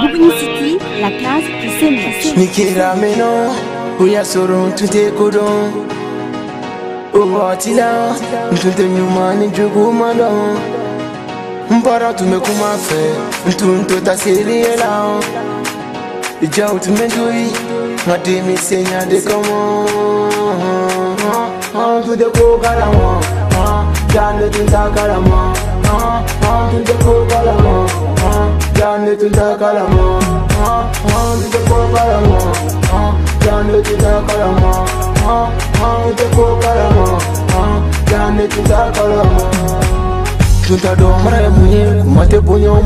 Bougouni City, la case qui s'aime. Mikira menon, ouya soron tout est codon. Owatila, ntunte mandon. Mbara tume kuma fe, ntunto ta seri elan. Ija utume dui, ngadi mi senya de komo. Ah, tu de ko kalamo, ah, jando ah, de. Candy to the Calamo, on the poor Calamo, Candy to the Calamo, on the poor Calamo, Candy to the Calamo. Junta dɔn mara ye mun ye kuma tɛ bonya o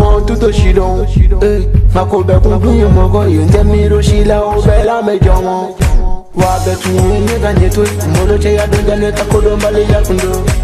ma tu t'o si dɔn ee nka ko bɛɛ kun dun ye mɔgɔ ye n tɛ miiri si o bɛɛ la mɛ jɔn wa bɛɛ tun ye ne ka ɲɛ to ye kunkolo cɛya don ja ne ta kodɔnbaliya kun don.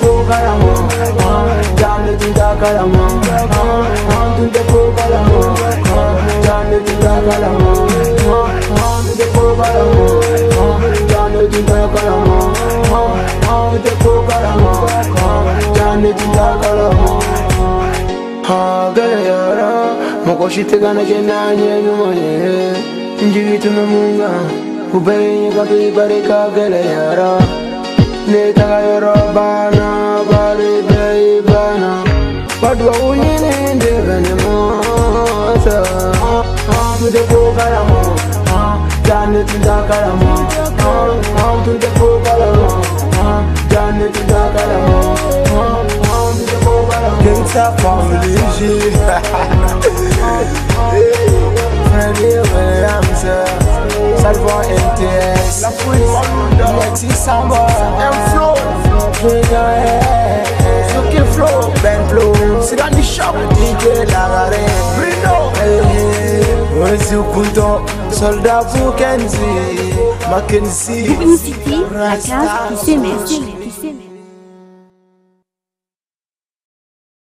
ko karamo jamne tunta karamo tunde ko karamo Jane tinta kalamo Te ko kalamo Jane tinta kalamo Ha gale yara Moko shite gana jena nye nyuma ye Njigi tume munga Ubere nye kato Hubeenya kafee bareekaa gala yaaraa Leetaa yeroo baanaa baalee ba'ee baanaa Badwa unyine deebane moosa Tunde koo kalamoo Jaanne tundaa kalamoo Tunde koo kalamoo Jaanne tundaa kalamoo Tunde koo kalamoo Kensa faamilii ishee. Friendly Williams Salvo NTS La police Lexi Samba. M Flow. Bring your head Suki Flow. Ben Flow Sit on the shop. DJ Lagare Bruno Wezi ukunto Soldat Fukenzi Mackenzie. Unicity, la classe qui s'aime.